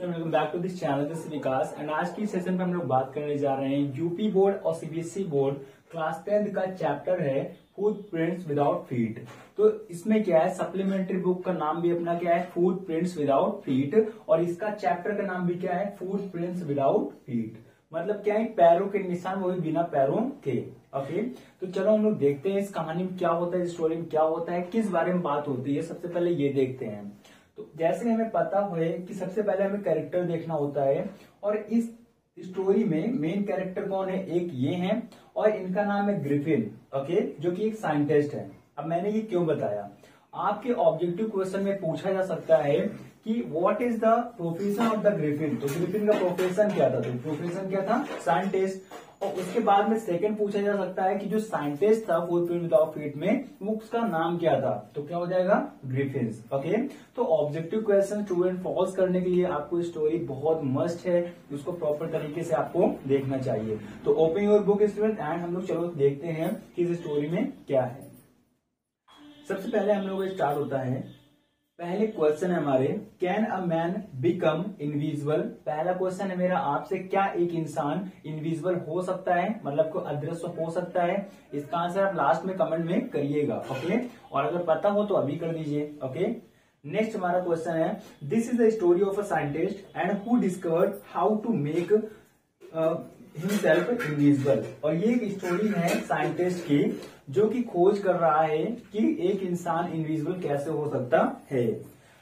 Welcome back to this channel this Vikas and आज की session पे हम लोग बात करने जा रहे हैं यूपी बोर्ड और सीबीएसई बोर्ड क्लास टेंथ का चैप्टर है फ़ूड प्रिंट्स विदाउट फीट तो इसमें क्या है? सप्लीमेंट्री बुक का नाम भी अपना क्या है? फ़ूड प्रिंट्स विदाउट फीट और इसका चैप्टर का नाम भी क्या है? फ़ूड प्रिंट्स विदाउट फीट मतलब क्या है? पैरों के निशान, वो भी बिना पैरों के. ओके तो चलो हम लोग देखते हैं इस कहानी में क्या होता है स्टोरी में क्या होता है, किस बारे में बात होती है, सबसे पहले ये देखते हैं। तो जैसे हमें पता हुए कि सबसे पहले हमें कैरेक्टर देखना होता है, और इस स्टोरी में मेन कैरेक्टर कौन है? एक ये है, और इनका नाम है ग्रिफिन ओके जो कि एक साइंटिस्ट है। अब मैंने ये क्यों बताया? आपके ऑब्जेक्टिव क्वेश्चन में पूछा जा सकता है कि what is the profession of the Griffin तो ग्रिफिन का प्रोफेशन क्या था? तो प्रोफेशन क्या था? साइंटिस्ट और उसके बाद में सेकंड पूछा जा सकता है कि जो साइंटिस्ट था फोर पीरियड विदाउट फीट में, वो उसका नाम क्या था? तो क्या हो जाएगा? ग्रिफिन ओके तो objective question true and false करने के लिए आपको स्टोरी बहुत मस्ट है। उसको प्रॉपर तरीके से आपको देखना चाहिए। तो open your book student and हम लोग चलो देखते हैं कि इस स्टोरी में क्या है। सबसे पहले हम लोग स्टार्ट होता है पहले क्वेश्चन है हमारे can a man become invisible पहला क्वेश्चन है मेरा आपसे, क्या एक इंसान इनविजिबल हो सकता है? मतलब को अदृश्य हो सकता है? इसका आंसर आप लास्ट में कमेंट में करिएगा ओके और अगर पता हो तो अभी कर दीजिए ओके नेक्स्ट हमारा क्वेश्चन है this is the story of a scientist and who discovered how to make himself invisible और ये एक स्टोरी है साइंटिस्ट की जो कि खोज कर रहा है कि एक इंसान इनविजिबल कैसे हो सकता है।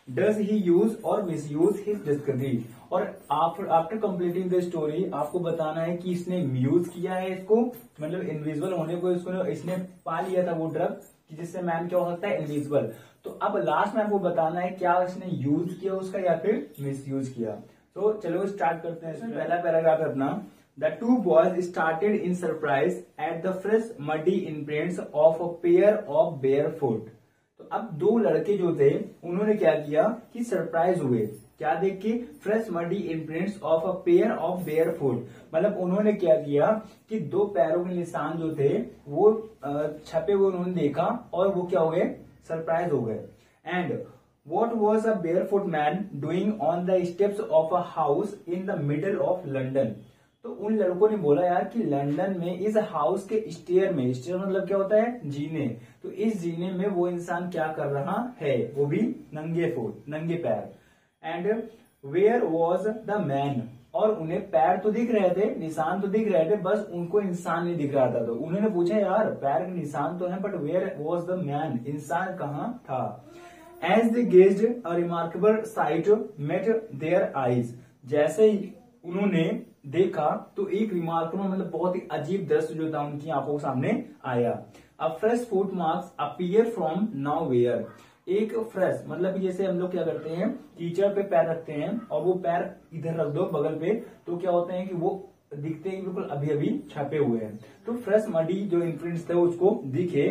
डज ही यूज़ और मिस यूज़ हिज डिस्कवरी और आफ्टर कंप्लीटिंग द स्टोरी आपको बताना है कि इसने यूज़ किया है इसको? मतलब इनविजिबल होने को इसको इसने पा लिया था वो ड्रग कि जिससे मैन क्या हो सकता है? इनविजिबल तो अब लास्ट में आपको बताना है क्या इसने यूज़ किया उसका या फिर मिस यूज़ किया। तो चलो स्टार्ट करते हैं। पहला पैराग्राफ अपना। The two boys started in surprise at the fresh, muddy imprints of a pair of bare. तो अब दो लड़के जो थे, उन्होंने क्या किया कि सरप्राइज़ हुए। क्या देख? के fresh muddy imprints of a pair of bare foot मतलब उन्होंने क्या किया कि दो पैरों के निशान जो थे, वो छपे हुए उन्होंने देखा और वो क्या हो गए? सरप्राइज़ हो गए। And what was a bare foot man doing on the steps of a house in the middle of London तो उन लड़कों ने बोला, यार, कि लंदन में इस हाउस के स्टेयर में, स्टेयर मतलब क्या होता है? जीने। तो इस जीने में वो इंसान क्या कर रहा है? वो भी नंगे फुट नंगे पैर। And where was the man और उन्हें पैर तो दिख रहे थे, निशान तो दिख रहे थे, बस उनको इंसान नहीं दिख रहा था। तो उन्होंने पूछा, यार, पैर के निशान तो है but where was the man इंसान कहाँ था? As the gazed a remarkable sight met their eyes जैसे ही उन्होंने देखा तो एक रिमार्केबल मतलब बहुत ही अजीब दृश्य जो था उनकी आँखों के सामने आया। अब fresh foot marks appear from nowhere एक फ्रेश मतलब जैसे हम लोग क्या करते हैं कीचड़ पे पैर रखते हैं और वो पैर इधर रख दो बगल पे तो क्या होते हैं कि वो दिखते हैं बिल्कुल अभी अभी छपे हुए हैं। तो फ्रेश मडी जो इम्प्रिंट्स थे, उसको दिखे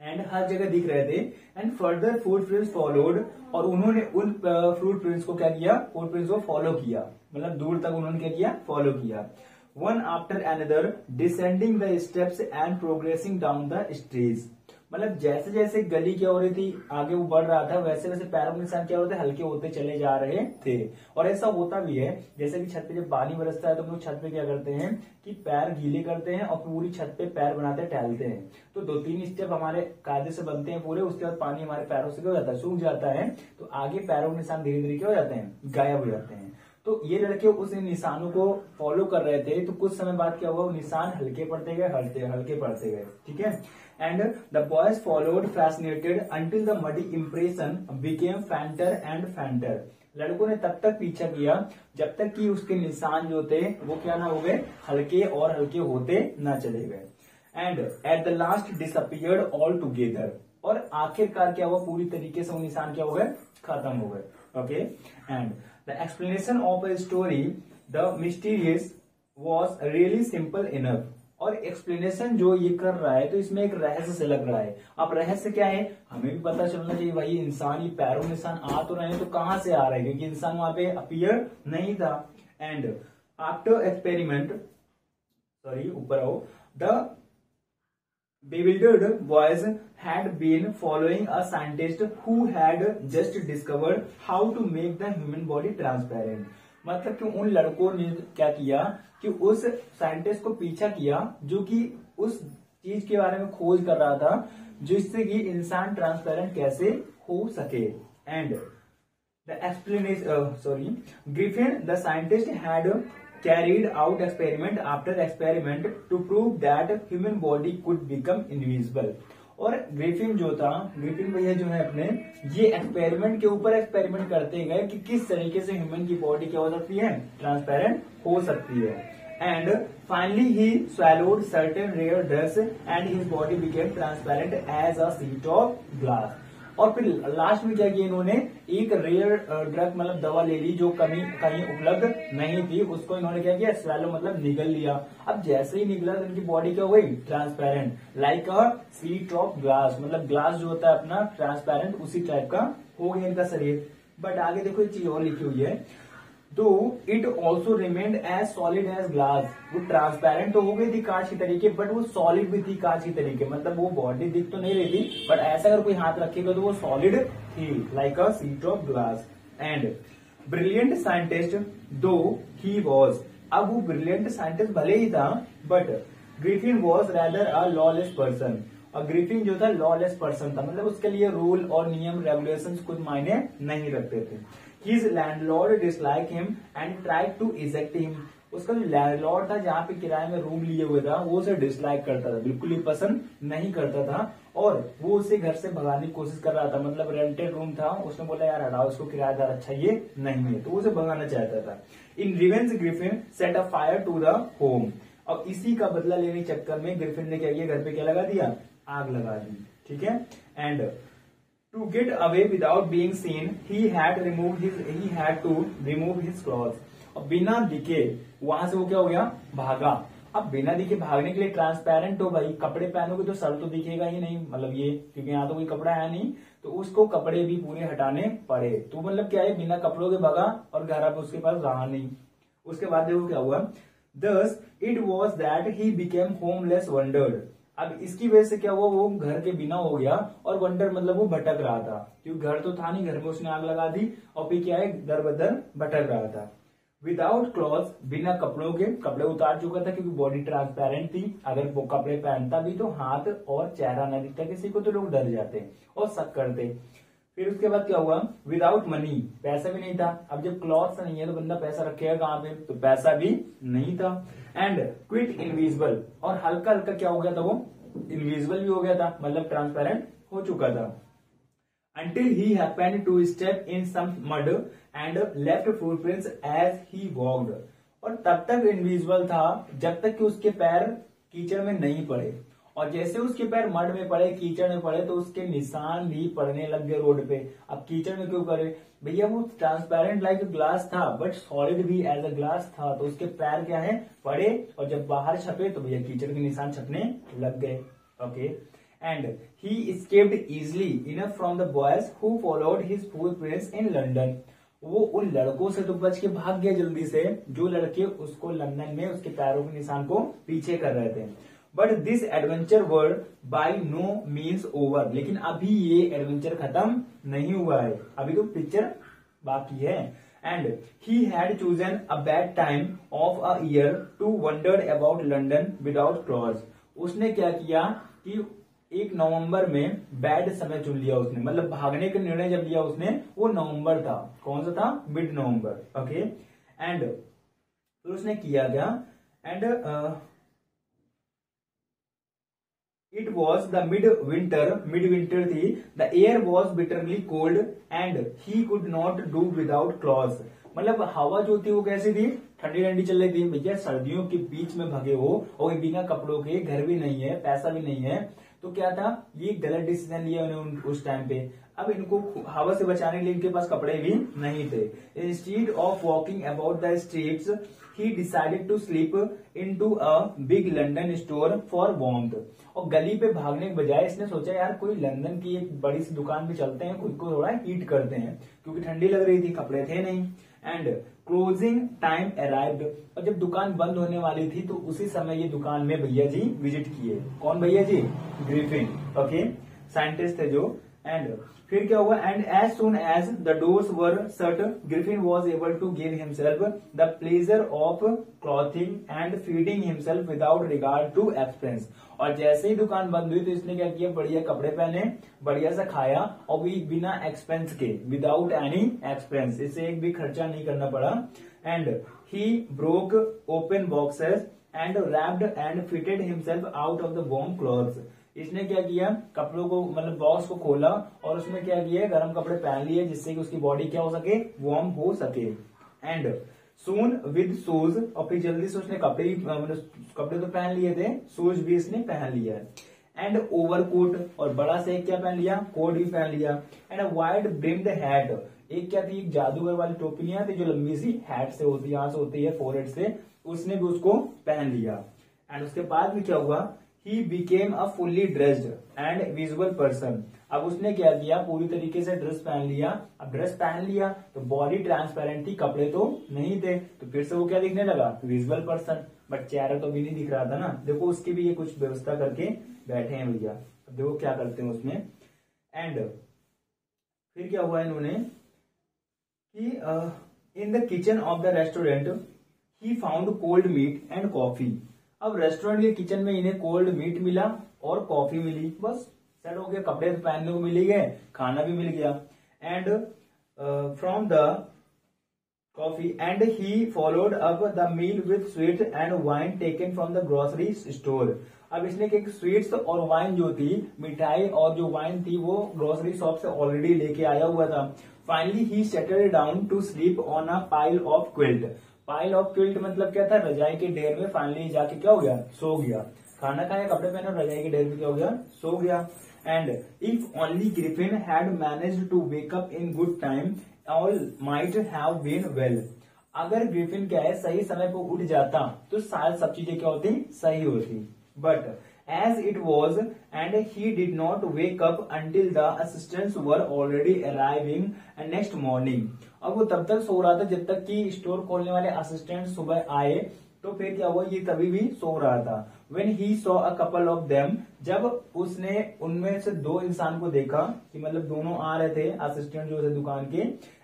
एंड हर जगह दिख रहे थे। And further footprints followed और उन्होंने उन फ्रूट प्रिंट्स को क्या किया? फ़ूड प्रिंट्स को फॉलो किया। मतलब दूर तक उन्होंने क्या किया? फॉलो किया। One after another descending the steps and progressing down the streets मतलब जैसे जैसे गली क्या हो रही थी, आगे वो बढ़ रहा था, वैसे वैसे पैरों के निशान क्या होते, हल्के होते चले जा रहे थे। और ऐसा होता भी है, जैसे कि छत पे जब पानी बरसता है तो हम लोग छत पे क्या करते हैं कि पैर गीले करते हैं और पूरी छत पे पैर बनाते टहलते हैं। तो दो तीन स्टेप हमारे कायदे से बनते हैं पूरे, उसके बाद पानी हमारे पैरों से क्या हो जाता है, सूख जाता है। तो आगे पैरों के निशान धीरे धीरे क्या हो जाते हैं, गायब हो जाते हैं। तो ये लड़के उस निशानों को फॉलो कर रहे थे। तो कुछ समय बाद क्या हुआ? निशान हल्के पड़ते गए, हल्के हल्के पड़ते गए, ठीक है? And the boys followed fascinated until the muddy impression became fainter and fainter लड़कों ने तब तक पीछा किया जब तक कि उसके निशान जो थे, वो क्या ना हो गए, हल्के और हल्के होते ना चले गए। And at the last disappeared altogether और आखिरकार क्या हुआ? पूरी तरीके से वो निशान क्या हो गए? खत्म हो गए। Okay and The explanation of a story, the mysterious, was really simple enough. और एक्सप्लेनेशन जो ये कर रहा है तो इसमें एक रहस्य से लग रहा है। अब रहस्य क्या है? हमें भी पता चलना चाहिए भाई इंसान ये पैरों में इंसान आ तो रहे हैं तो कहाँ से आ रहे हैं? क्योंकि इंसान वहाँ पे अपियर नहीं था। एंड आफ्टर एक्सपेरिमेंट सॉरी ऊपर आओ। The bewildered boys had been following a scientist who had just discovered how to make the human body transparent मतलब कि उन लड़कों ने क्या किया कि उस साइंटिस्ट को पीछा किया जो कि उस चीज़ के बारे में खोज कर रहा था जिससे कि इंसान ट्रांसपेरेंट कैसे हो सके and the explanation sorry Griffin the scientist had carried out experiment after experiment to prove that human body could become invisible. और ग्रिफिन जो था, ग्रिफिन भैया जो है अपने, ये एक्सपेरिमेंट के ऊपर एक्सपेरिमेंट करते गए कि किस तरीके से ह्यूमन की बॉडी क्या हो सकती है? ट्रांसपेरेंट हो सकती है। And finally he swallowed certain rare dress and his body became transparent as a sheet of glass और फिर लास्ट में क्या किया इन्होंने? एक रेयर ड्रग मतलब दवा ले ली जो कहीं कहीं उपलब्ध नहीं थी, उसको इन्होंने क्या किया? स्वेलो मतलब निगल लिया। अब जैसे ही निकला तो इनकी बॉडी क्या हो गई? Transparent like a sheet of glass मतलब ग्लास जो होता है अपना ट्रांसपेरेंट उसी टाइप का हो गया इनका शरीर। बट आगे देखो, एक चीज़ और लिखी हुई है। तो it also remained as solid as glass वो ट्रांसपेरेंट तो हो गई थी कांच की तरीके बट वो सॉलिड भी थी कांच की तरीके। मतलब वो बॉडी दिख तो नहीं रही थी बट ऐसा अगर कोई हाथ रखेगा तो वो सॉलिड थी like a sheet of glass and brilliant scientist though he was अब वो ब्रिलियंट साइंटिस्ट भले ही था but Griffin was rather a lawless person और ग्रिफिन जो था लॉलेस पर्सन था। मतलब उसके लिए रूल और नियम रेगुलेशन कुछ मायने नहीं रखते थे। His landlord dislike him and try to eject him उसका जो लैंडलॉर्ड था, जहाँ पे किराए में रूम लिए हुए था, वो उसे डिसलाइक करता था, बिल्कुल ही पसंद नहीं करता था। और वो उसे घर से भगाने की कोशिश कर रहा था मतलब रेंटेड रूम था, उसने बोला, यार, हटाओ उसको किराएदार अच्छा ये नहीं है। तो उसे भगाना चाहता था। In revenge Griffin set a fire to the home अब इसी का बदला लेने चक्कर में ग्रिफिन ने क्या किया? घर पे क्या लगा दिया? आग लगा दी, ठीक है? And to get away without being seen he had remove his he had to remove his cloth और बिना दिखे, वहाँ से वो क्या हो गया? भागा। अब बिना दिखे भागने के लिए ट्रांसपेरेंट हो भाई, कपड़े पहनोगे तो सर तो दिखेगा ही नहीं मतलब ये, क्योंकि यहाँ तो कोई कपड़ा है नहीं तो उसको कपड़े भी पूरे हटाने पड़े। तो मतलब क्या है, बिना कपड़ों के भगा और घर अब उसके पास रहा नहीं। उसके बाद देखो क्या हुआ? Thus it was that he became homeless wandered अब इसकी वजह से क्या हुआ? वो घर के बिना हो गया और वंडर मतलब वो भटक रहा था। क्योंकि घर तो था नहीं, घर में उसने आग लगा दी और फिर क्या है? दर बदर भटक रहा था। विदाउट क्लॉथ बिना कपड़ों के कपड़े उतार चुका था क्योंकि बॉडी ट्रांसपेरेंट थी। अगर वो कपड़े पहनता भी तो हाथ और चेहरा न दिखता, किसी को तो लोग डर जाते और शक करते। फिर उसके बाद क्या हुआ? विदाउट मनी पैसा भी नहीं था। अब जब क्लॉथ नहीं है तो बंदा पैसा रखेगा कहाँ पे? तो पैसा भी नहीं था। एंड क्विट इनविजिबल और हल्का हल्का क्या हो गया था वो? इनविजिबल भी हो गया था। मतलब ट्रांसपेरेंट हो चुका था। Until he happened to step in some mud and left footprints as he walked. और तब तक इनविजिबल था, जब तक कि उसके पैर कीचड़ में नहीं पड़े। और जैसे उसके पैर मड में पड़े, कीचड़ में पड़े तो उसके निशान भी पड़ने लग गए रोड पे। अब कीचड़ में क्यों करे? भैया, वो ट्रांसपेरेंट लाइक ग्लास था बट सॉलिड भी एज अ ग्लास था तो उसके पैर क्या है? पड़े, और जब बाहर छपे तो भैया कीचड़ के निशान छपने लग गए। Okay and he escaped easily enough from the boys who followed his footprints in London वो उन लड़कों से तो बच के भाग गया जल्दी से, जो लड़के उसको लंदन में उसके पैरों के निशान को पीछे कर रहे थे। But this adventure world by no means over लेकिन अभी ये एडवेंचर खत्म नहीं हुआ है। अभी तो पिक्चर बाकी है। And he had chosen a bad time of a year to wander about London without clothes उसने क्या किया कि एक नवंबर में बैड समय चुन लिया उसने। मतलब भागने का निर्णय जब लिया उसने, वो नवंबर था। कौन सा था? मिड नवंबर ओके एंड फिर उसने किया गया and it was the mid winter mid winter थी the air was bitterly cold and he could not do without clothes मतलब हवा जो थी वो कैसी थी? ठंडी ठंडी चल रही थी। भैया, सर्दियों के बीच में भगे हो, और बिना कपड़ों के घर भी नहीं है, पैसा भी नहीं है। तो क्या था? ये गलत डिसीज़न लिया उन्होंने उस टाइम पे। अब इनको हवा से बचाने के लिए इनके पास कपड़े भी नहीं थे। Instead of walking about the streets he decided to slip into a big London store for warm और गली पे भागने के बजाय इसने सोचा, यार, कोई लंदन की एक बड़ी सी दुकान पे चलते हैं, खुद को थोड़ा हीट करते हैं, क्योंकि ठंडी लग रही थी, कपड़े थे नहीं. एंड क्लोजिंग टाइम अराइव्ड और जब दुकान बंद होने वाली थी तो उसी समय ये दुकान में भैया जी विज़िट किए। कौन भैया जी? ग्रिफिन ओके साइंटिस्ट थे जो। एंड फिर क्या हुआ? And as soon as the doors were shut Griffin was able to give himself the pleasure of clothing and feeding himself without regard to expense और जैसे ही दुकान बंद हुई तो इसने क्या किया? बढ़िया कपड़े पहने, बढ़िया से खाया, और भी बिना एक्सपेंस के विदाउट एनी एक्सपेंस इसे एक भी खर्चा नहीं करना पड़ा। And he broke open boxes and wrapped and fitted himself out of the warm clothes इसने क्या किया? कपड़ों को मतलब बॉक्स को खोला और उसमें क्या किया? गर्म कपड़े पहन लिए जिससे कि उसकी बॉडी क्या हो सके? वार्म हो सके. एंड सून विद शूज़ और फिर जल्दी से उसने कपड़े मतलब कपड़े तो पहन लिए थे शूज़ भी इसने पहन लिया. एंड ओवर कोट और बड़ा से क्या पहन लिया? कोट भी पहन लिया. एंड वाइड ब्रिम्ड हैट एक क्या थी? एक जादूगर वाली टोपियाँ थी जो लंबी सी हैट से होती है यहाँ से होती है फोरहेड से. उसने भी उसको पहन लिया. एंड उसके बाद में क्या हुआ? He became a fully dressed and visual person अब उसने क्या किया? पूरी तरीके से ड्रेस पहन लिया। अब ड्रेस पहन लिया तो बॉडी ट्रांसपेरेंट थी, कपड़े तो नहीं थे। तो फिर से वो क्या दिखने लगा? विजुअल पर्सन बट चेहरा तो भी नहीं दिख रहा था ना। देखो, उसकी भी ये कुछ व्यवस्था करके बैठे हैं भैया। अब देखो क्या करते हैं उसमें। एंड फिर क्या हुआ इन्होंने? कि in the kitchen of the restaurant he found cold meat and coffee अब रेस्टोरेंट के किचन में इन्हें कोल्ड मीट मिला और कॉफ़ी मिली। बस सेट हो गया कपड़े पहनने को मिल गए, खाना भी मिल गया। And from the coffee and he followed up the meal with sweet and wine taken from the grocery store अब इसने एक स्वीट्स और वाइन जो थी, मिठाई और जो वाइन थी, वो ग्रोसरी शॉप से ऑलरेडी लेके आया हुआ था। Finally he settle down to sleep on a pile of quilt pile of quilt मतलब क्या था? रजाई के ढेर में फाइनली जाके क्या हो गया? सो गया। खाना खाया कपड़े पहने रजाई के ढेर में क्या हो गया? सो गया। And if only Griffin had manage to wake up in good time all might have been well अगर ग्रिफिन क्या है? सही समय पर उठ जाता तो शायद सब चीज़ें क्या होती? सही होती। But as it was and not wake up until the assistants were already arriving and next morning अब वो तब तक सो रहा था जब तक कि स्टोर खोलने वाले असिस्टेंट सुबह आए तो फिर क्या हुआ, ये तभी भी सो रहा था। When he saw a couple of them जब उसने उनमें से दो इंसान को देखा, कि मतलब दोनों आ रहे थे, असिस्टेंट जो थे दुकान के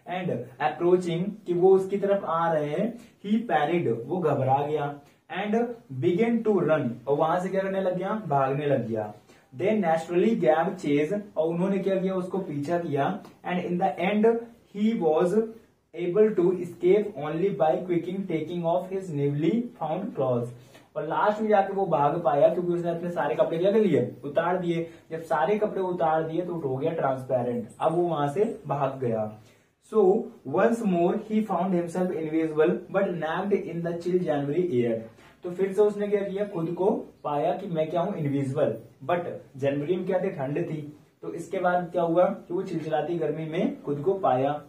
एंड अप्रोचिंग कि वो उसकी तरफ़ आ रहे हैं ही पैनिड वो घबरा गया एंड बिगेन टू रन और वहाँ से क्या करने लग गया, भागने लग गया। दे नेचुरली गैम चेज और उन्होंने क्या किया, उसको पीछा किया and in the end he was able to escape only by क्विकिंग taking off his newly found cloth और लास्ट में जाके वो भाग पाया क्योंकि उसने अपने सारे कपड़े क्या कर लिए, उतार दिए। जब सारे कपड़े उतार दिए तो हो गया ट्रांसपेरेंट अब वो वहाँ से भाग गया। So once more he found himself invisible but naked in the chill January air तो फिर से उसने क्या किया? खुद को पाया कि मैं क्या हूँ? इनविजिबल बट जनवरी में क्या थे? ठंड थी। तो इसके बाद क्या हुआ कि वो चिलचिलाती गर्मी में खुद को पाया।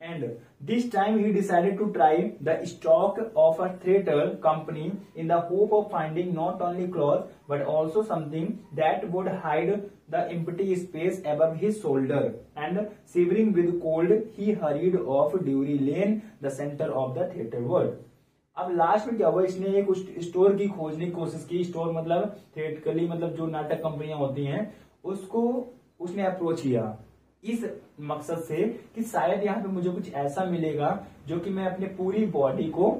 And this time he decided to try the stock of a theatre company in the hope of finding not only cloth but also something that would hide the empty space above his shoulder and shivering with cold he hurried off Drury Lane the centre of the theater world अब last में क्या हुआ? इसने एक store की खोजने की कोशिश की। स्टोर मतलब थिएटरली मतलब जो नाटक कंपनियाँ होती हैं, उसको उसने अप्रोच किया। इस मकसद से कि शायद यहाँ पे मुझे कुछ ऐसा मिलेगा जो कि मैं अपने पूरी बॉडी को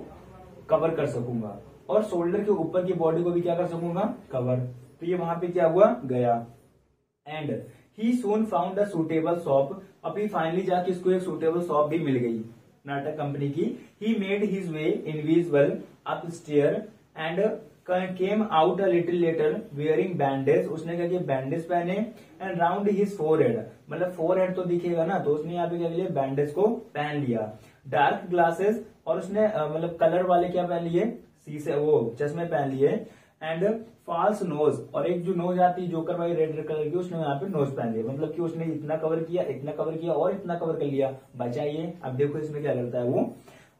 कवर कर सकूँगा। और शोल्डर के ऊपर की बॉडी को भी क्या कर सकूँगा? कवर तो ये वहाँ पे क्या हुआ? गया। And he soon found a suitable shop अभी फाइनली जाके इसको एक सुटेबल शॉप भी मिल गई नाटक कंपनी की। He made his way invisible up stair and came out a little later wearing bandage उसने क्या किया बैंडेज पहने and round his forehead मतलब फोर हेड तो दिखेगा ना तो उसने यहाँ पे क्या किया बैंडेज को पहन लिया। डार्क ग्लासेस और उसने मतलब कलर वाले क्या पहन लिए? शीशे वो चश्मे पहन लिए। एंड फॉल्स नोज़ और एक जो नोज़ आती है जोकर वाली रेड कलर की, उसने यहाँ पे नोज़ पहन लिया मतलब कि उसने इतना कवर किया, इतना कवर किया और इतना कवर कर लिया। बचाइए। अब देखो इसमें क्या करता है वो।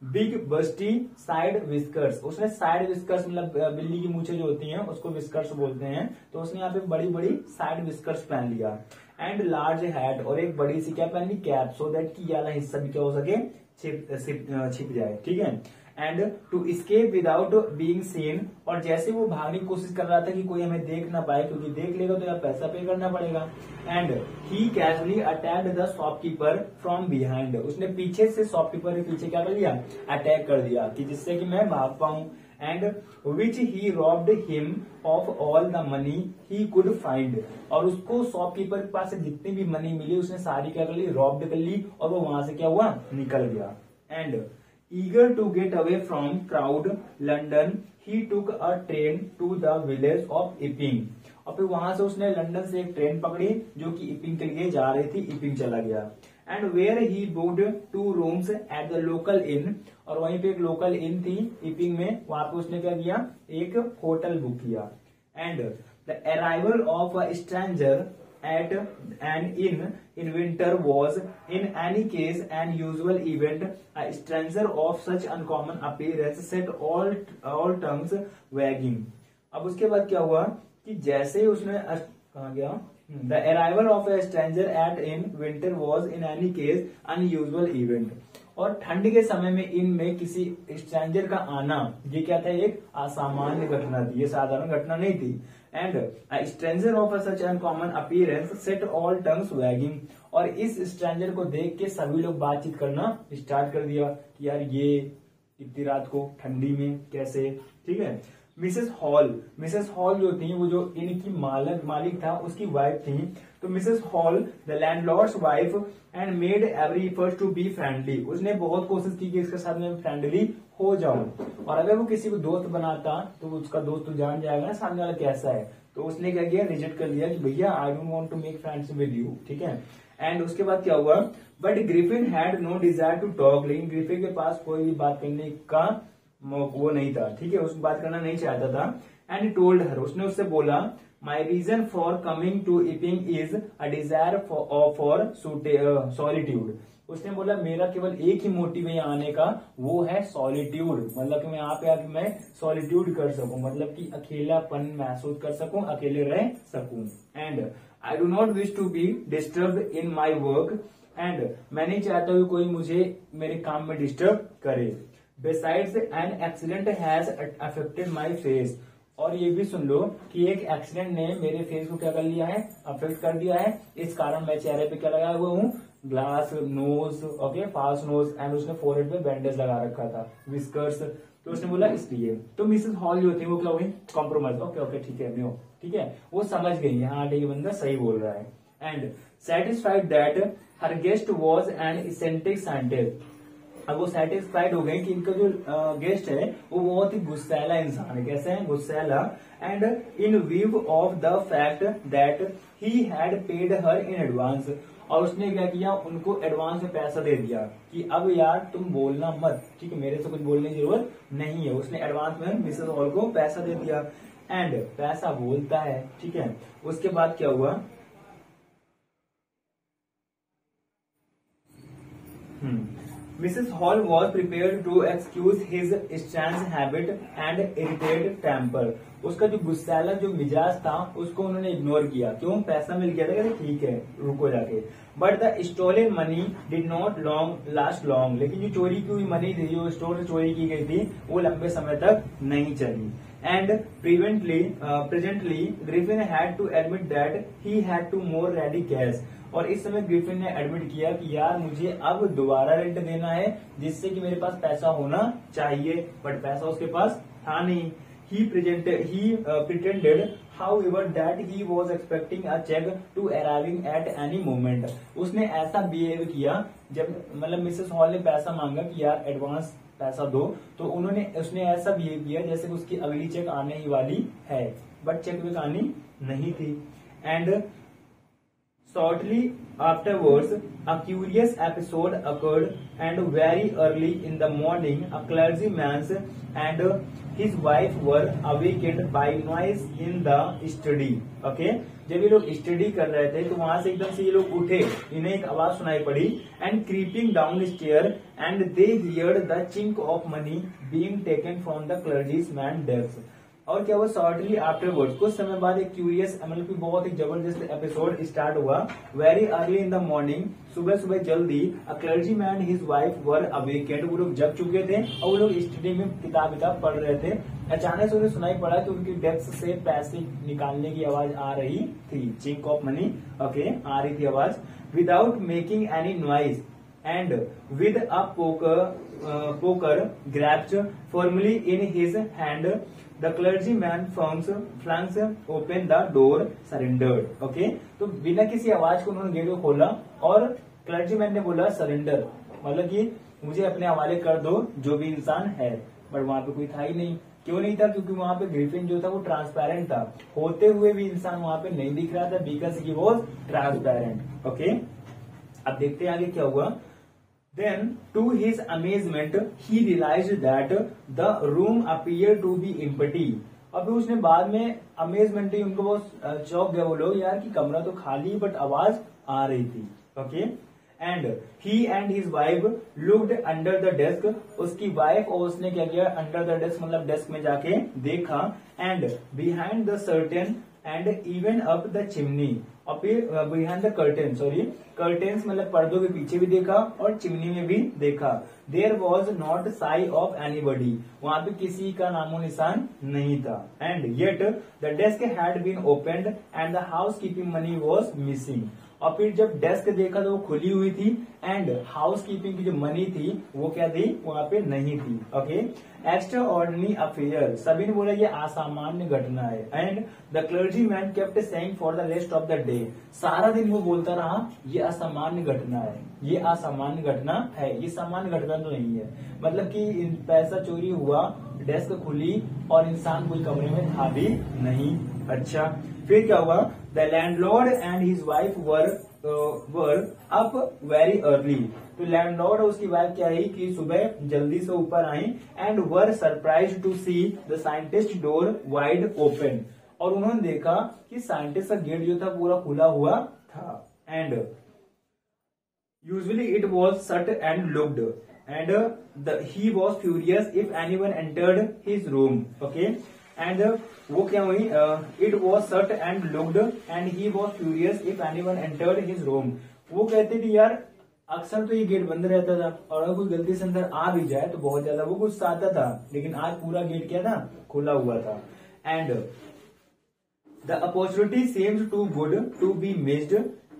Big bushy side whiskers. उसने साइड विस्कर्स मतलब बिल्ली की मूछे जो होती हैं, उसको विस्कर्स बोलते हैं। तो उसने यहाँ पे बड़ी बड़ी साइड विस्कर्स पहन लिया। एंड लार्ज हैट और एक बड़ी सी क्या पहन ली? कैप सो दैट की वाला हिस्सा भी क्या हो सके? छिप छिप जाए। ठीक है? And to escape without being seen और जैसे वो भागने की कोशिश कर रहा था कि कोई हमें देख ना पाए, क्योंकि देख लेगा तो यार पैसा पे करना पड़ेगा। And he casually attack the shopkeeper from behind उसने पीछे से शॉपकीपर के पीछे क्या कर लिया अटैक कर दिया, कि जिससे कि मैं भाग पाऊँ। And which he robbed him of all the money he could find और उसको शॉपकीपर के पास से जितनी भी मनी मिली, उसने सारी क्या कर ली? रॉब्ड कर ली, और वो वहाँ से क्या हुआ? निकल गया। And Eager to get away from crowd London, he took a train to the village of Epping. और फिर वहाँ से उसने लंदन से एक ट्रेन पकड़ी जो कि इपिंग के लिए जा रही थी इपिंग चला गया। And where he booked two rooms at the local inn और वहीं पे एक लोकल इन थी इपिंग में वहाँ पे उसने क्या किया? एक होटल बुक किया। And the arrival of a stranger at an inn. In winter was in any case an usual event. A stranger of such uncommon appearance set all all tongues wagging. अब उसके बाद क्या हुआ? कि जैसे ही उसने कहा गया? The arrival of a stranger at in winter was in any case unusual event और ठंड के समय में इन में किसी स्ट्रेंजर का आना ये क्या था? एक असामान्य घटना थी। ये साधारण घटना नहीं थी। And stranger of such uncommon appearance set all tongues wagging और इस स्ट्रेंजर को देख के सभी लोग बातचीत करना स्टार्ट कर दिया कि यार ये इतनी रात को ठंडी में कैसे? ठीक है? मिसेस हॉल मिसेस हॉल जो थी, वो जो इनकी मालक, मालिक था, उसकी वाइफ थी तो Mrs Hall the landlord's wife and made every effort to be friendly उसने बहुत कोशिश की कि इसके साथ में फ्रेंडली हो जाऊँ। और अगर वो किसी को दोस्त बनाता तो उसका दोस्त तो जान जाएगा ना सामने वाला कैसा है। तो उसने क्या किया? रिजेक्ट कर लिया कि भैया I don't want to make friends with you ठीक है? एंड उसके बाद क्या हुआ? But Griffin had no desire to talk लेकिन ग्रिफिन के पास कोई भी बात करने का वो नहीं था, ठीक है? उस बात करना नहीं चाहता था। एंड टोल्ड हर उसने उससे बोला my reason for coming to Iping is a desire for solitude उसने बोला, मेरा केवल एक ही मोटिव है आने का, वो है सॉलिट्यूड मतलब कि मैं यहाँ पे आके मैं सॉलिट्यूड कर सकूँ। मतलब कि अकेलापन महसूस कर सकूँ, अकेले रह सकूँ। And I do not wish to be disturb in my work and मैं नहीं चाहता कि कोई मुझे, मेरे काम में डिस्टर्ब करे। Besides an accident has affected my face और ये भी सुन लो कि एक एक्सीडेंट ने मेरे फेस को क्या कर लिया है? अफेक्ट कर दिया है। इस कारण मैं चेहरे पे क्या लगाया हुआ हूँ? Glass nose okay fast nose and उसने फोरहेड पे बैंडेज लगा रखा था। विस्कर्स तो उसने बोला, इसलिए। तो मिसेस हॉल जो थी, वो क्या हुई कॉम्प्रोमाइज ओके ओके ठीक है नो ठीक है? वो समझ गई हाँ। ये बंदा सही बोल रहा है। And satisfied that her guest was an eccentric scientist अब वो सेटिस्फाइड हो गए कि इनका जो गेस्ट है, वो बहुत ही गुस्सैला इंसान है। कैसे है? गुस्सैला। And in view of the fact that he had paid her in advance और उसने क्या किया? उनको एडवांस में पैसा दे दिया कि अब यार तुम बोलना मत। ठीक है, मेरे से कुछ बोलने की ज़रूरत नहीं है। उसने एडवांस में मिसेस हॉल को पैसा दे दिया। एंड पैसा बोलता है, ठीक है? उसके बाद क्या हुआ? Mrs. Hall was prepared to excuse his strange habit and irritated temper. उसका जो गुस्सैला जो मिजाज था, उसको उन्होंने इग्नोर किया। क्यों? पैसा मिल गया था, कहते ठीक है, रुको जाके। But the stolen money did not long last long लेकिन जो चोरी की हुई मनी थी, जो स्टोर से चोरी की गई थी, वो लंबे समय तक नहीं चली। And prevently presently Griffin had to admit that he had to more ready cash और इस समय ग्रिफिन ने एडमिट किया कि यार मुझे अब दोबारा रेंट देना है, जिससे कि मेरे पास पैसा होना चाहिए। बट पैसा उसके पास था नहीं। He presented he pretended however that he was expecting a cheque to arriving at any moment उसने ऐसा बिहेव किया, जब मतलब मिसेस हॉल ने पैसा मांगा कि यार एडवांस पैसा दो तो उन्होंने, उसने ऐसा बिहेव किया जैसे उसकी अगली चेक आने ही वाली है। बट चेक वेक आनी नहीं थी। And Shortly afterwards, a curious episode occurred and very early in the morning, a clergyman and his wife were awakened by noise in the study. Okay? जब ये लोग स्टडी कर रहे थे तो वहाँ से एकदम से ये लोग उठे इन्हें एक आवाज़ सुनाई पड़ी and creeping down stair and they heard the chink of money being taken from the clergy's man desk और क्या हुआ? शॉर्टली आफ्टरवर्ड कुछ समय बाद एक क्यूरियस मतलब बहुत ही ज़बरदस्त एपिसोड स्टार्ट हुआ। Very early in the morning सुबह सुबह जल्दी a clergy man his wife were awakened वो लोग जग चुके थे और वो लोग स्टडी में किताब किताब पढ़ रहे थे। अचानक से उन्हें सुनाई पड़ा कि उनकी डेस्क से पैसे निकालने की आवाज़ आ रही थी। चिंक ऑफ़ मनी ओके आ रही थी आवाज़। Without making any noise and with a poker poker grasped formally in his hand the clergy man firms flunks open the door surrendered okay तो बिना किसी आवाज़ को उन्होंने गेट को खोला और क्लर्जी मैन ने बोला सरेंडर मतलब कि मुझे अपने हवाले कर दो, जो भी इंसान है। बट वहाँ पे कोई था ही नहीं। क्यों नहीं था? क्योंकि वहाँ पे ग्रिफिन जो था, वो ट्रांसपेरेंट था। होते हुए भी इंसान वहाँ पे नहीं दिख रहा था because he was transparent okay अब देखते हैं आगे क्या हुआ। Then, to his amazement, he realized that the room appeared to be empty. अब उसने बाद में अमेजमेंट उनको बहुत चौक गया वो लोग यार कि कमरा तो खाली बट आवाज़ आ रही थी। Okay and he and his wife looked under the desk उसकी वाइफ और उसने क्या किया? अंडर द डेस्क मतलब डेस्क में जाके देखा। And behind the certain and even up the chimney और फिर behind the curtain sorry curtains मतलब पर्दों के पीछे भी देखा और चिमनी में भी देखा। देर वॉज़ नॉट साई ऑफ़ एनी बडी वहाँ पे किसी का नामो निशान नहीं था। And yet the desk had been opened and the housekeeping money was missing और फिर जब डेस्क देखा तो वो खुली हुई थी एंड हाउस कीपिंग की जो मनी थी, वो क्या थी? वहाँ पे नहीं थी ओके एक्स्ट्रा ऑर्डनरी अफेयर सभी ने बोला, ये असामान्य घटना है. And the clergy man kept saying for the rest of the day सारा दिन वो बोलता रहा, ये असामान्य घटना है, ये असामान्य घटना है, ये सामान्य घटना तो नहीं है. मतलब कि पैसा चोरी हुआ डेस्क खुली और इंसान कोई कमरे में था भी नहीं। अच्छा फिर क्या हुआ? The landlord and his wife were were up very early तो लैंडलॉर्ड और उसकी वाइफ क्या है कि सुबह जल्दी से ऊपर आई and were surprise to see the scientist door wide open और उन्होंने देखा कि साइंटिस्ट का गेट जो था पूरा खुला हुआ था। And usually it was shut and locked and he was furious if anyone entered his room okay and वो क्या हुई? It was shut and locked and he was furious if anyone entered his room वो कहते थे यार, अक्सर तो ये गेट बंद रहता था, और अगर कोई गलती से अंदर आ भी जाए तो बहुत ज़्यादा वो गुस्सा आता था। लेकिन आज पूरा गेट क्या था? खुला हुआ था. And the opportunity seems too good to be missed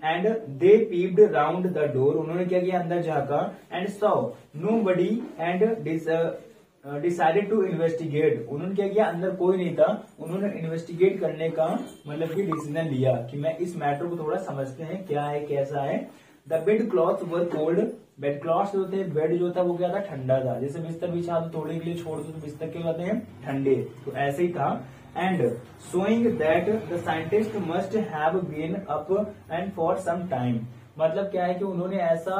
and they peeped round the door उन्होंने क्या किया? अंदर जाकर and saw nobody and decided to investigate उन्होंने क्या किया? अंदर कोई नहीं था। उन्होंने इन्वेस्टिगेट करने का मतलब कि डिसीज़न लिया कि मैं इस मैटर को थोड़ा समझते हैं, क्या है, कैसा है। The bed cloth were cold bed cloth जो थे बेड जो था, वो क्या था? ठंडा था। जैसे बिस्तर बिछा दो थोड़े के लिए छोड़ दो तो बिस्तर क्या कहते हैं? ठंडे। तो ऐसे ही था। And seeing that the scientist must have been up and for some time मतलब क्या है कि उन्होंने ऐसा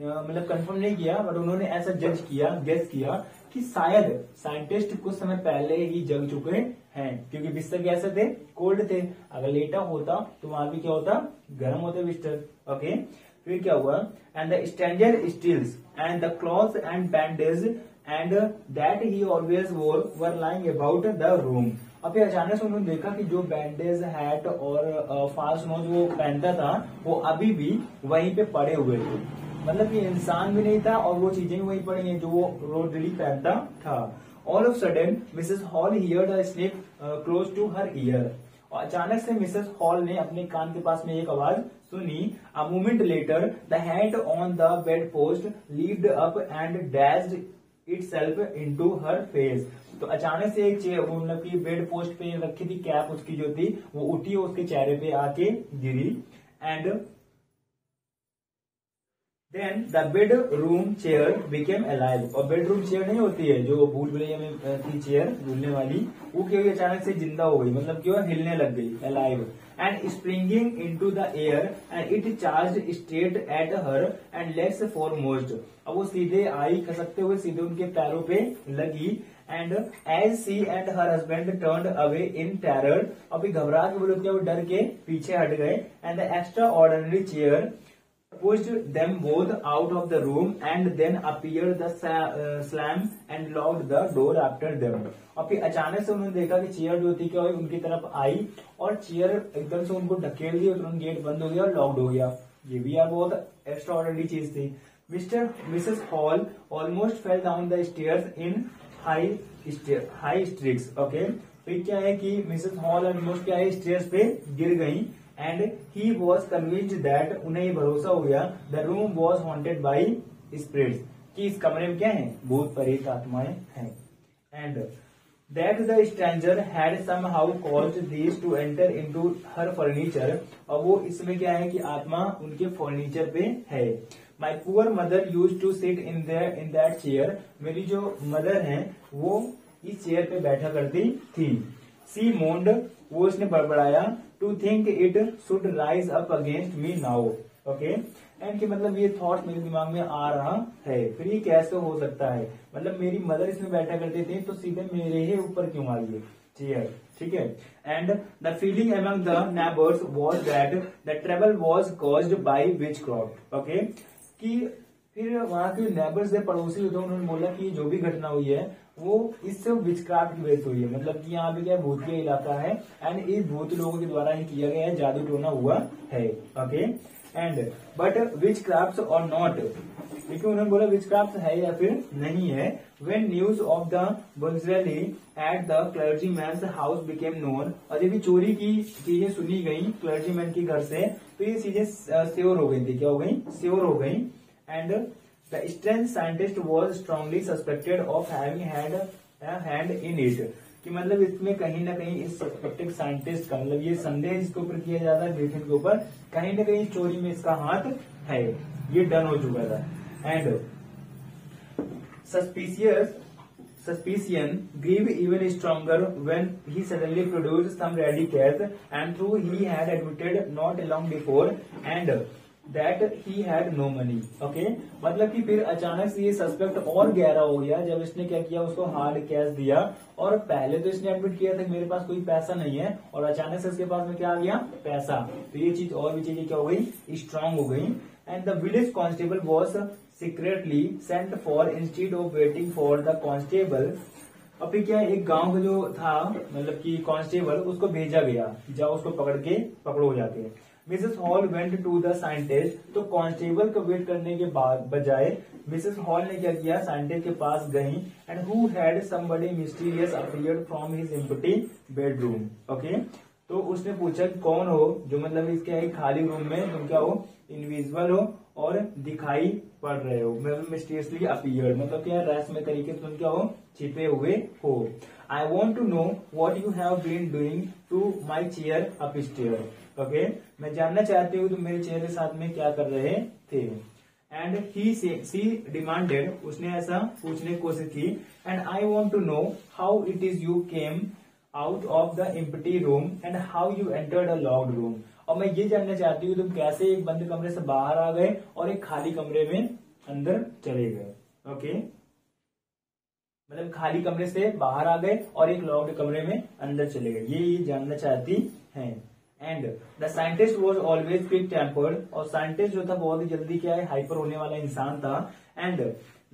मतलब कंफर्म नहीं किया बट उन्होंने ऐसा जज किया गेस किया कि शायद साइंटिस्ट कुछ समय पहले ही जग चुके हैं। क्योंकि बिस्तर कैसे थे? कोल्ड थे। अगर लेटा होता तो वहाँ भी क्या होता? गर्म होते बिस्तर। ओके फिर क्या हुआ? And the stander steels and the cloth and bandage and that he always wore were lying about the room अब फिर अचानक से उन्होंने देखा कि जो बैंडेज हैट और फास्ट नोज़ वो पहनता था, वो अभी भी वहीं पे पड़े हुए थे। मतलब कि इंसान भी नहीं था और वो चीज़ें वहीं पड़ी हैं जो वो रोड डेली पहनता था। All of sudden Mrs Hall hear the snake close to her ear और अचानक से मिसेस हॉल ने अपने कान के पास में एक आवाज़ सुनी। A moment later the hand on the bed post leaved up and dashed itself into her face तो अचानक से एक मतलब की बेड पोस्ट पे रखी थी कैप उसकी जो थी, वो उठी उसके चेहरे पे आके गिरी। And then the bedroom chair became alive और बेडरूम चेयर नहीं होती है, जो भूल भुलैया में थी चेयर भूलने वाली, वो क्या अचानक से ज़िंदा हो गई मतलब क्यों हिलने लग गई alive into the air and it charge straight at her and legs foremost अब वो सीधे आई खसकते हुए सीधे उनके पैरों पे लगी and as she and her husband turn away in terror अभी घबरा के वो डर के पीछे हट गए and the extraordinary chair pushed them both out of the room and then appeared the uh, slam and locked the door after them. और फिर अचानक से उन्होंने देखा कि चेयर जो थी क्या हुई उनकी तरफ़ आई और चेयर एकदम से उनको ढकेल दी और तुरंत गेट बंद हो गया और लॉक्ड हो गया। ये भी यार बहुत एक्स्ट्रा ऑर्डनरी चीज़ थी। Mr Mrs Hall almost fell down the stairs in high high strikes okay फिर क्या है कि मिसेस हॉल ऑलमोस्ट क्या है स्टेयर्स पे गिर गई। And he was convinced that उन्हें ये भरोसा हो गया। The room was haunted by spirits कि इस कमरे में क्या है? भूत प्रेत आत्माएँ हैं। And that the stranger had somehow called this to enter into her furniture और वो इसमें क्या है कि आत्मा उनके फर्नीचर पे है। My poor mother use to sit in in that chair मेरी जो मदर है, वो इस चेयर पे बैठा करती थी। सी मोन्ड वो उसने बड़बड़ाया। To think it should rise up against me now okay and कि मतलब ये थॉट मेरे दिमाग में आ रहा है, फिर ये कैसे हो सकता है? मतलब मेरी मदर इसमें बैठा करते थे तो सीधे मेरे ही ऊपर क्यों आ चेयर ठीक है? And the feeling among the neighbours was that the travel was caused by witch crop okay कि वहाँ के नेबर्स है पड़ोसी होते उन्होंने बोला कि जो भी घटना हुई है, वो इससे विचक्राफ्ट की वजह से हुई है। मतलब कि यहाँ पे क्या भूतिया इलाका है एंड इस भूत लोगों के द्वारा ही किया गया है, जादू टोना हुआ है okay and but witchcraft और नॉट क्योंकि उन्होंने बोला विच क्राफ्ट है या फिर नहीं है। When news of the burglary at the clergy man house became known और जब चोरी की चीज़ें सुनी गई क्लर्जी मैन के घर से तो ये चीज़ें श्योर हो गई थी। क्या हो गई? श्योर हो गई। And the strength scientist was strongly suspected of having had hand in it कि मतलब इसमें कहीं ना कहीं इस सस्पेक्टेड साइंटिस्ट का मतलब ये संदेह इसके ऊपर किया जाता है ग्रिफिन के ऊपर, कहीं ना कहीं चोरी में इसका हाथ है। ये डन हो चुका था। And suspicious suspicion grew even stronger when he suddenly produced some ready cash and through he had admitted not long before, and that he had no money okay मतलब कि फिर अचानक से ये सस्पेक्ट और गहरा हो गया। जब इसने क्या किया, उसको हार्ड कैश दिया। और पहले तो इसने एडमिट किया था कि मेरे पास कोई पैसा नहीं है। और अचानक से इसके पास में क्या आ गया? पैसा। तो ये चीज़ और भी चीज़ें क्या हो गई? स्ट्रांग हो गई। And the village constable was secretly sent for instead of waiting for the constable और फिर क्या एक गाँव का जो था मतलब कि कांस्टेबल उसको भेजा गया। जाओ उसको पकड़ के पकड़ो जाके। Mrs Hall went to the scientist तो कांस्टेबल को वेट करने के बाद बजाय मिसेस हॉल ने क्या किया? साइंटिस्ट के पास गई and who had somebody mysterious appeared from his empty bedroom okay तो उसने पूछा, कौन हो? जो मतलब इसके एक खाली रूम में तुम क्या हो? इनविजिबल हो और दिखाई पड़ रहे हो। मतलब मिस्टीरियसली अपीयर मतलब क्या रहस्यमय तरीके से तुम क्या हो? छिपे हुए हो। I want to know what you have been doing to my chair up stair okay मैं जानना चाहती हूँ तुम मेरे चेहरे साथ में क्या कर रहे थे? एंड ही सी डिमांडेड उसने ऐसा पूछने की कोशिश की and I want to know how it is you came out of the empty room and how you entered a locked room और मैं ये जानना चाहती हूँ तुम कैसे एक बंद कमरे से बाहर आ गए और एक खाली कमरे में अंदर चले गए? Okay okay? मतलब खाली कमरे से बाहर आ गए और एक लॉक्ड कमरे में अंदर चले गए। ये ये जानना चाहती हैं। And the scientist was always quick tempered और साइंटिस्ट जो था, बहुत ही जल्दी क्या है हाइपर होने वाला इंसान था। And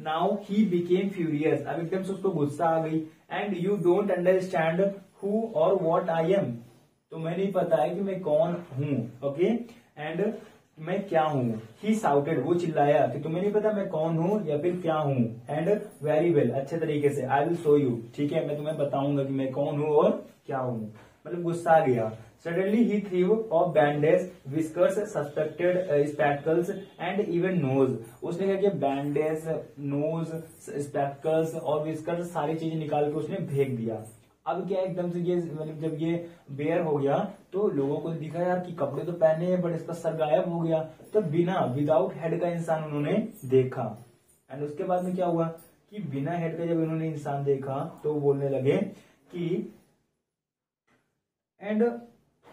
now he became furious अब एकदम से उसको गुस्सा आ गई। And you don't understand who और वॉट आई एम तो मैं नहीं पता है कि मैं कौन हूँ ओके एंड मैं क्या हूँ? ही साउटेड वो चिल्लाया कि तुम्हें नहीं पता मैं कौन हूँ या फिर क्या हूँ? एंड वेरी वेल अच्छे तरीके से आई विल शो यू ठीक है? मैं तुम्हें बताऊँगा कि मैं कौन हूँ और क्या हूँ। मतलब गुस्सा आ गया। Suddenly he threw off bandage, whiskers, suspected uh, spectacles and even nose. उसने क्या किया? बैंडेज नोज़ स्पेक्टकल्स और विस्कर्स सारी चीज़ें निकाल के उसने फेंक दिया। अब क्या एकदम से ये मतलब जब ये बेयर हो गया तो लोगों को दिखा यार कि कपड़े तो पहने हैं बट इसका सर गायब हो गया। तो बिना विदाउट हेड का इंसान उन्होंने देखा। एंड उसके बाद में क्या हुआ कि बिना हेड का जब उन्होंने इंसान देखा तो बोलने लगे कि and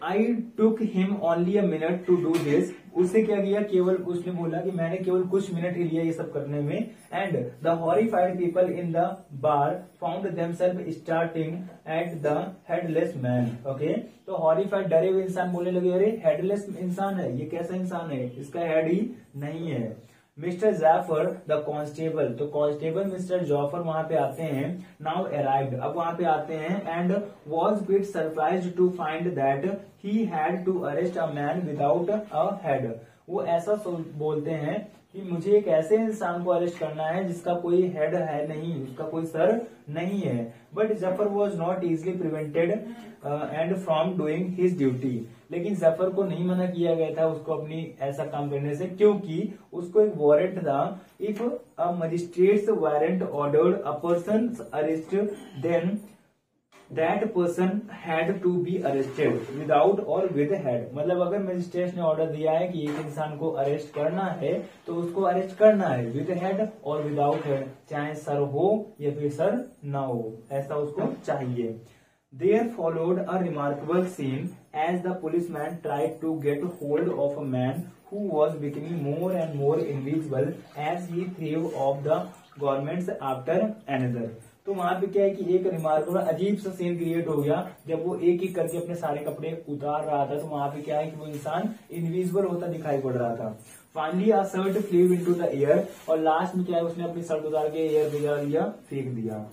I took him only a minute to do this. उससे क्या किया? केवल उसने बोला कि मैंने केवल कुछ मिनट ही लिया ये सब करने में। And the horrified people in the bar found them self starting at the headless man okay तो हॉरीफाइड डरे हुए इंसान बोलने लगे, अरे हेडलेस इंसान है, ये कैसा इंसान है? इसका हेड ही नहीं है। Mr Jaffer the constable. तो कांस्टेबल मिस्टर जॉफर वहाँ पे आते हैं। नाउ अराइव्ड अब वहाँ पे आते हैं and was bit surprise to find that he had to arrest a man without a head वो ऐसा बोलते हैं कि मुझे एक ऐसे इंसान को अरेस्ट करना है जिसका कोई हेड है नहीं, उसका कोई सर नहीं है। But Zafar was not easily prevented and from doing his duty लेकिन ज़फ़र को नहीं मना किया गया था उसको अपनी ऐसा काम करने से, क्योंकि उसको एक वारंट था। If a magistrate warrant ordered a person arrest then that person had to be arrested without और विद हैड मतलब अगर मजिस्ट्रेट ने ऑर्डर दिया है कि एक इंसान को अरेस्ट करना है तो उसको अरेस्ट करना है विद हैड और विदाउट हैड चाहे सर हो या फिर सर ना हो, ऐसा उसको चाहिए। There followed a remarkable scene as the policeman try to get hold of a man who was becoming more and more invisible as he threw off the governments after another तो वहाँ पे क्या है कि एक रिमार्केबल अजीब सा scene create हो गया, जब वो एक एक करके अपने सारे कपड़े उतार रहा था तो वहाँ पे क्या है कि वो इंसान इनविजिबल होता दिखाई पड़ रहा था। Finally a shirt flew into the air और लास्ट में क्या है, उसने अपनी शर्ट उतार के एयर भिजा दिया फेंक दिया।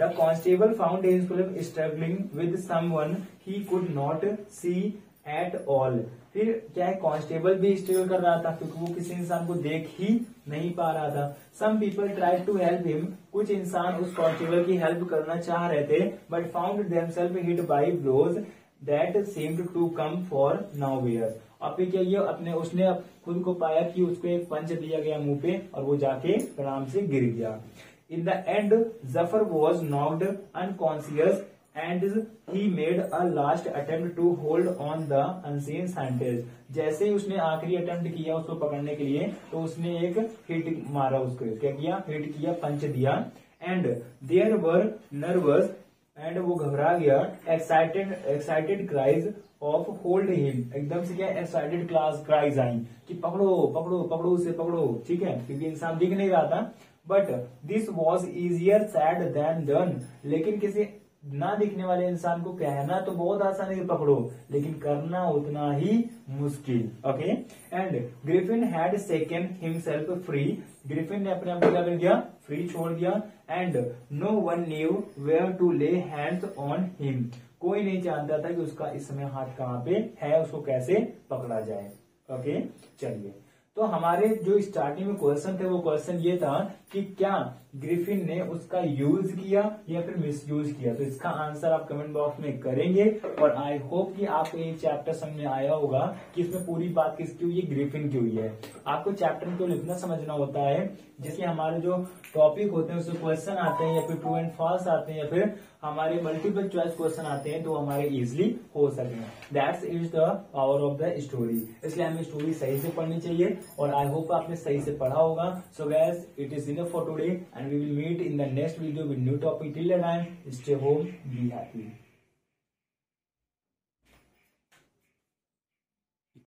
The constable found himself struggling with someone he could not see at all फिर क्या है कांस्टेबल भी स्ट्रगल कर रहा था क्योंकि वो किसी इंसान को देख ही नहीं पा रहा था। Some people try to help him कुछ इंसान उस कांस्टेबल की हेल्प करना चाह रहे थे but found themselves hit by blows that seemed to come for nowhere अब फिर क्या ये अपने उसने खुद को पाया कि उसको एक पंच दिया गया मुँह पे और वो जाके आराम से गिर गया। In the end, Zafar was knocked unconscious and he made a last attempt to hold on the unseen scientist. जैसे ही उसने आखिरी अटेम्प्ट किया उसको पकड़ने के लिए तो उसने एक हिट मारा उसको। क्या किया? हिट किया पंच दिया। And there were nervous and वो घबरा गया। Excited excited cries of hold him एकदम से क्या एक्साइटेड क्लास क्राइज आई कि पकड़ो पकड़ो पकड़ो उसे, पकड़ो। ठीक है? क्योंकि इंसान दिख नहीं रहा था। But this was easier said than done लेकिन किसी ना दिखने वाले इंसान को कहना तो बहुत आसान है पकड़ो, लेकिन करना उतना ही मुश्किल okay and Griffin had second himself free Griffin ने अपने आप को क्या कर दिया? फ्री छोड़ दिया. And no one knew where to lay hands on him कोई नहीं जानता था कि उसका इस समय हाथ कहाँ पे है, उसको कैसे पकड़ा जाए ओके चलिए। तो हमारे जो स्टार्टिंग में क्वेश्चन थे, वो क्वेश्चन ये था कि क्या ग्रिफिन ने उसका यूज़ किया या फिर मिस यूज़ किया? तो इसका आंसर आप कमेंट बॉक्स में करेंगे और आई होप कि आपको ये चैप्टर समझ आया होगा कि इसमें पूरी बात किसकी हुई है? ग्रिफिन की हुई है। आपको चैप्टर केवल इतना समझना होता है जैसे हमारे जो टॉपिक होते हैं उससे क्वेश्चन आते हैं या फिर ट्रू एंड फॉल्स आते हैं या फिर हमारे मल्टीपल चॉइस क्वेश्चन आते हैं तो हमारे इजिली हो सके that's is the power of the story इसलिए हमें स्टोरी सही से पढ़नी चाहिए और आई होप आपने सही से पढ़ा होगा। So guess it is enough for today and we will meet in the next video with new topic. Till then stay home be happy